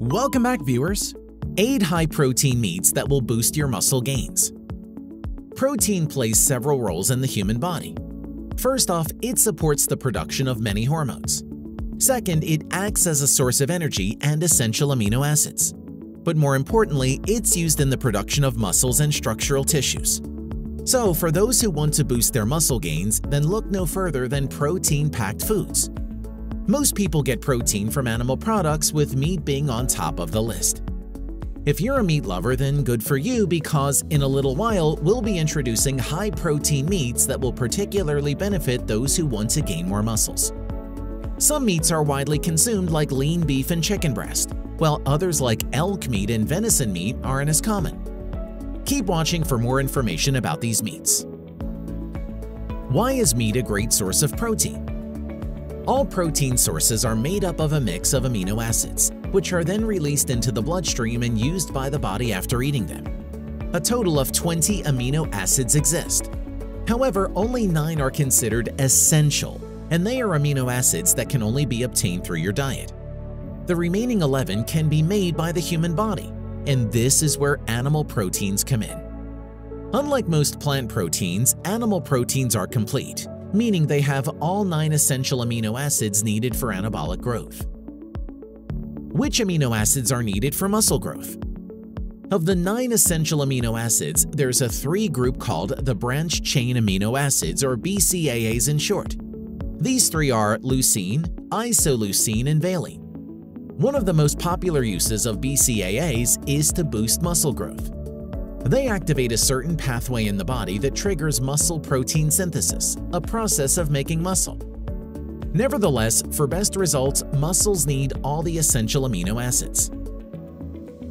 Welcome back, viewers. 8 high-protein meats that will boost your muscle gains. Protein plays several roles in the human body. First off, it supports the production of many hormones. Second, it acts as a source of energy and essential amino acids. But more importantly, it's used in the production of muscles and structural tissues. So, for those who want to boost their muscle gains, then look no further than protein-packed foods. Most people get protein from animal products with meat being on top of the list. If you're a meat lover, then good for you because in a little while we'll be introducing high-protein meats that will particularly benefit those who want to gain more muscles. Some meats are widely consumed like lean beef and chicken breast, while others like elk meat and venison meat aren't as common. Keep watching for more information about these meats. Why is meat a great source of protein? All protein sources are made up of a mix of amino acids, which are then released into the bloodstream and used by the body after eating them. A total of 20 amino acids exist. However, only 9 are considered essential, and they are amino acids that can only be obtained through your diet. The remaining 11 can be made by the human body, and this is where animal proteins come in. Unlike most plant proteins, animal proteins are complete, meaning they have all nine essential amino acids needed for anabolic growth. Which amino acids are needed for muscle growth? Of the nine essential amino acids, there's a three group called the branched-chain amino acids or BCAAs in short. These three are leucine, isoleucine, and valine. One of the most popular uses of BCAAs is to boost muscle growth. They activate a certain pathway in the body that triggers muscle protein synthesis, a process of making muscle. Nevertheless, for best results, muscles need all the essential amino acids.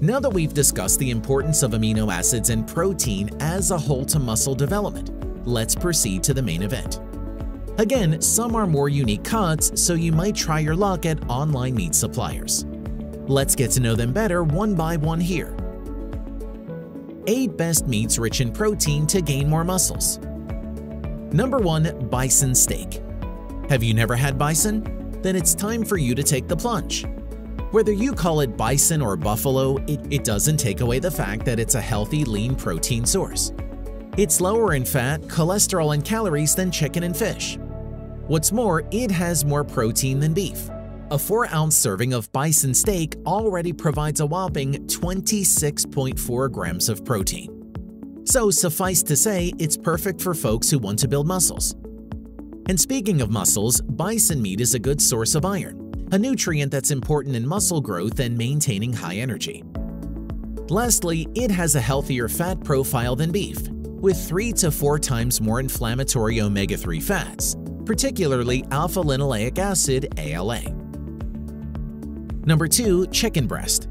Now that we've discussed the importance of amino acids and protein as a whole to muscle development, let's proceed to the main event. Again, some are more unique cuts, so you might try your luck at online meat suppliers. Let's get to know them better one by one here. 8 best meats rich in protein to gain more muscles. Number 1. Bison Steak Have you never had bison? Then it's time for you to take the plunge. Whether you call it bison or buffalo, it, it doesn't take away the fact that it's a healthy, lean protein source. It's lower in fat, cholesterol, and calories than chicken and fish. What's more, it has more protein than beef, a 4-ounce serving of bison steak already provides a whopping 26.4 grams of protein. So suffice to say, it's perfect for folks who want to build muscles. And speaking of muscles, bison meat is a good source of iron, a nutrient that's important in muscle growth and maintaining high energy. Lastly, it has a healthier fat profile than beef, with 3 to 4 times more inflammatory omega-3 fats, particularly alpha-linoleic acid ALA. Number 2. Chicken breast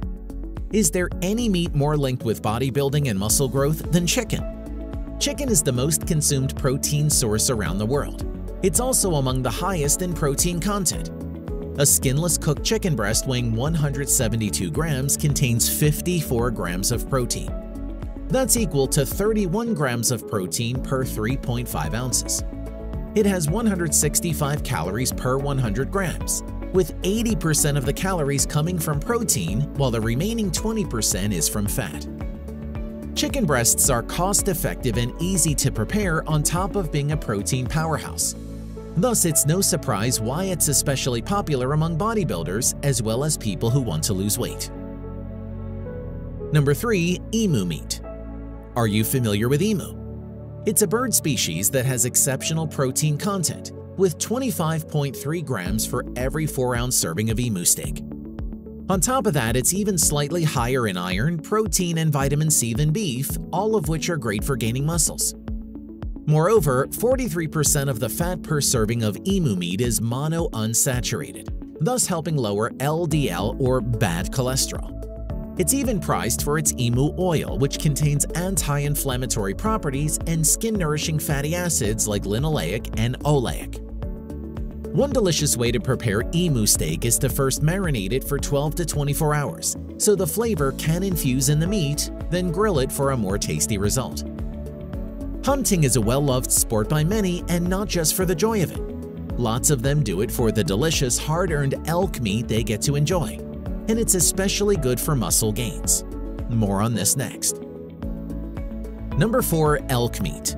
Is there any meat more linked with bodybuilding and muscle growth than chicken? Chicken is the most consumed protein source around the world. It's also among the highest in protein content. A skinless cooked chicken breast weighing 172 grams contains 54 grams of protein. That's equal to 31 grams of protein per 3.5 ounces. It has 165 calories per 100 grams, with 80% of the calories coming from protein while the remaining 20% is from fat. Chicken breasts are cost-effective and easy to prepare on top of being a protein powerhouse. Thus, it's no surprise why it's especially popular among bodybuilders as well as people who want to lose weight. Number 3. Emu Meat Are you familiar with emu? It's a bird species that has exceptional protein content, with 25.3 grams for every 4-ounce serving of emu steak. On top of that, it's even slightly higher in iron, protein, and vitamin C than beef, all of which are great for gaining muscles. Moreover, 43% of the fat per serving of emu meat is monounsaturated, thus helping lower LDL or bad cholesterol. It's even prized for its emu oil, which contains anti-inflammatory properties and skin-nourishing fatty acids like linoleic and oleic. One delicious way to prepare emu steak is to first marinate it for 12 to 24 hours, so the flavor can infuse in the meat, then grill it for a more tasty result. Hunting is a well-loved sport by many and not just for the joy of it. Lots of them do it for the delicious hard-earned elk meat they get to enjoy. and it's especially good for muscle gains. More on this next. Number 4. Elk Meat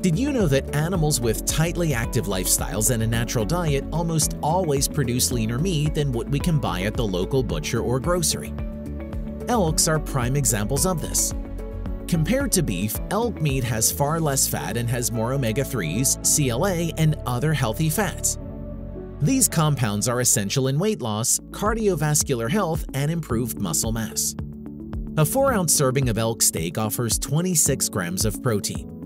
did you know that animals with tightly active lifestyles and a natural diet almost always produce leaner meat than what we can buy at the local butcher or grocery? Elks are prime examples of this. Compared to beef, elk meat has far less fat and has more omega-3s, CLA, and other healthy fats. These compounds are essential in weight loss, cardiovascular health, and improved muscle mass. A 4-ounce serving of elk steak offers 26 grams of protein.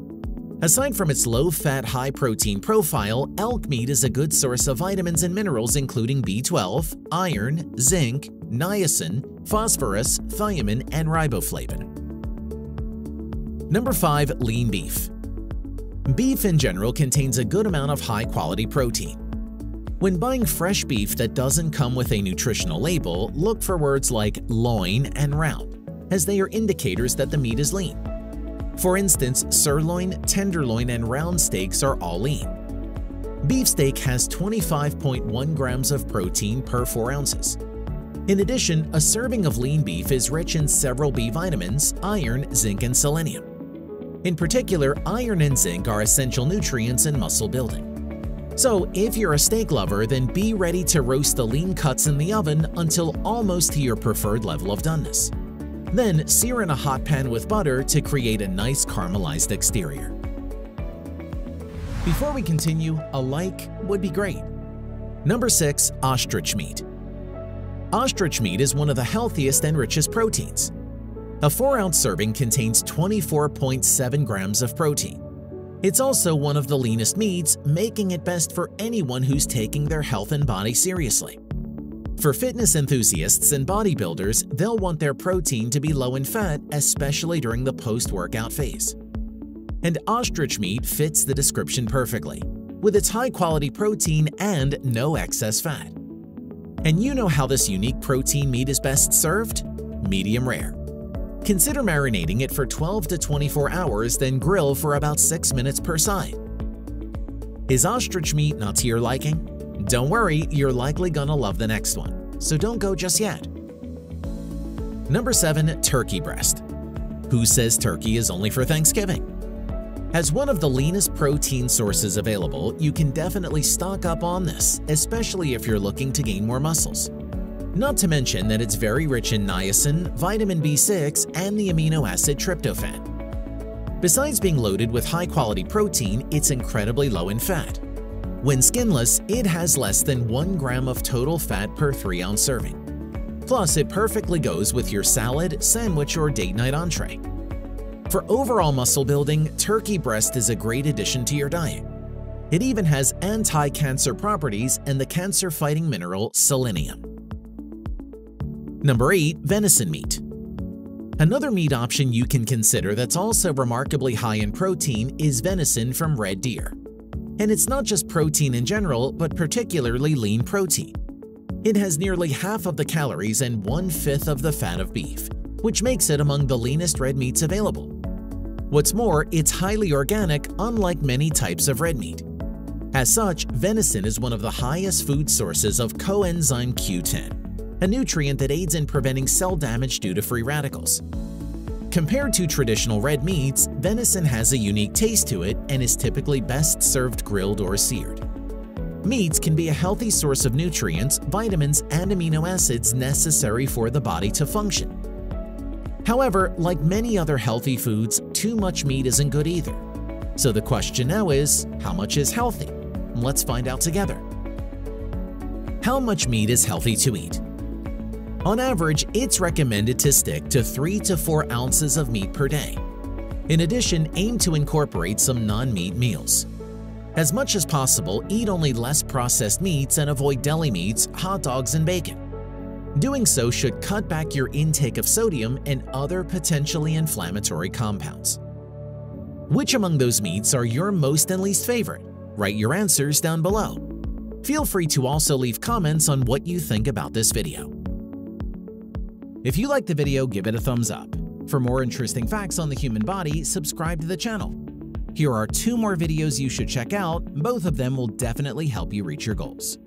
Aside from its low-fat, high-protein profile, elk meat is a good source of vitamins and minerals including B12, iron, zinc, niacin, phosphorus, thiamine, and riboflavin. Number 5. Lean Beef Beef in general contains a good amount of high-quality protein. When buying fresh beef that doesn't come with a nutritional label, look for words like loin and round, as they are indicators that the meat is lean. For instance, sirloin, tenderloin, and round steaks are all lean. Beefsteak has 25.1 grams of protein per 4 ounces. In addition, a serving of lean beef is rich in several B vitamins, iron, zinc, and selenium. In particular, iron and zinc are essential nutrients in muscle building. So if you're a steak lover, then be ready to roast the lean cuts in the oven until almost to your preferred level of doneness. Then sear in a hot pan with butter to create a nice caramelized exterior. Before we continue, a like would be great. Number 6. Ostrich Meat Ostrich meat is one of the healthiest and richest proteins. A 4-ounce serving contains 24.7 grams of protein. It's also one of the leanest meats, making it best for anyone who's taking their health and body seriously. For fitness enthusiasts and bodybuilders, they'll want their protein to be low in fat, especially during the post-workout phase. And ostrich meat fits the description perfectly, with its high-quality protein and no excess fat. And you know how this unique protein meat is best served? Medium rare. Consider marinating it for 12 to 24 hours, then grill for about 6 minutes per side. Is ostrich meat not to your liking? Don't worry, you're likely gonna love the next one, so don't go just yet. Number 7. Turkey Breast Who says turkey is only for Thanksgiving? As one of the leanest protein sources available, you can definitely stock up on this, especially if you're looking to gain more muscles. Not to mention that it's very rich in niacin, vitamin B6, and the amino acid tryptophan. Besides being loaded with high-quality protein, it's incredibly low in fat. When skinless, it has less than 1 gram of total fat per 3-ounce serving. Plus, it perfectly goes with your salad, sandwich, or date night entree. For overall muscle building, turkey breast is a great addition to your diet. It even has anti-cancer properties and the cancer-fighting mineral selenium. Number 8. Venison Meat Another meat option you can consider that's also remarkably high in protein is venison from red deer. And it's not just protein in general, but particularly lean protein. It has nearly half of the calories and one-fifth of the fat of beef, which makes it among the leanest red meats available. What's more, it's highly organic unlike many types of red meat. As such, venison is one of the highest food sources of coenzyme Q10, a nutrient that aids in preventing cell damage due to free radicals. Compared to traditional red meats, venison has a unique taste to it and is typically best served grilled or seared. Meats can be a healthy source of nutrients, vitamins, and amino acids necessary for the body to function. However, like many other healthy foods, too much meat isn't good either. So the question now is, how much is healthy? Let's find out together. How much meat is healthy to eat? On average, it's recommended to stick to 3 to 4 ounces of meat per day. In addition, aim to incorporate some non-meat meals. As much as possible, eat only less processed meats and avoid deli meats, hot dogs, and bacon. Doing so should cut back your intake of sodium and other potentially inflammatory compounds. Which among those meats are your most and least favorite? Write your answers down below. Feel free to also leave comments on what you think about this video. If you liked the video, give it a thumbs up. For more interesting facts on the human body, subscribe to the channel. Here are two more videos you should check out, both of them will definitely help you reach your goals.